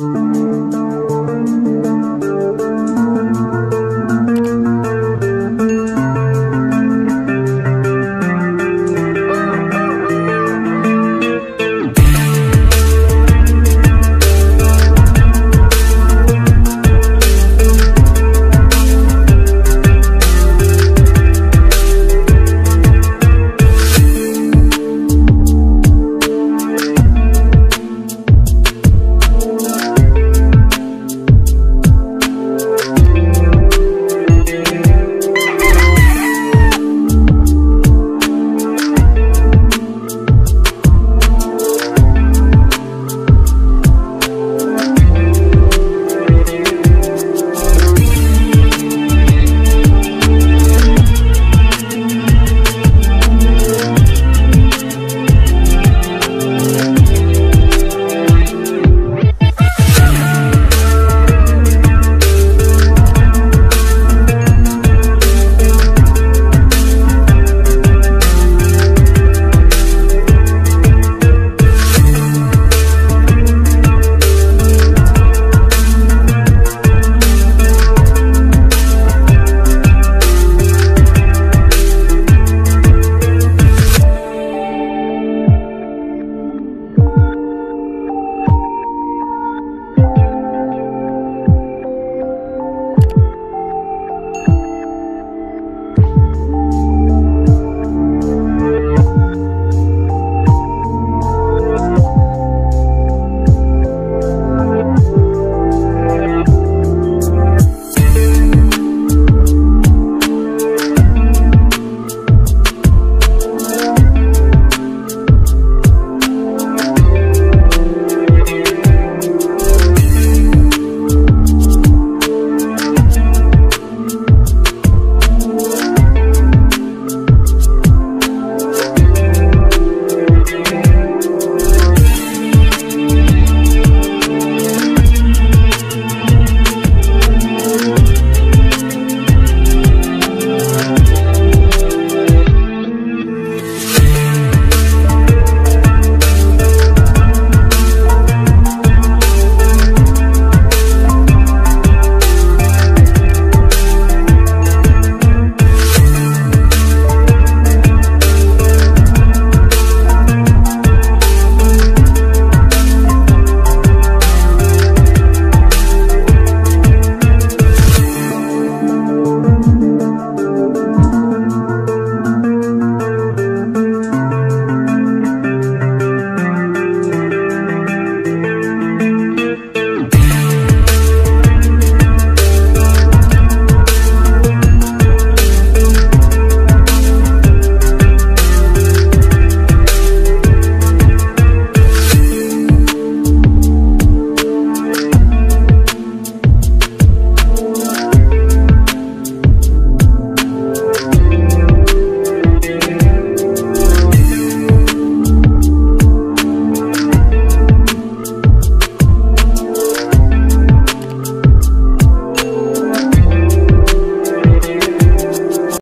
Música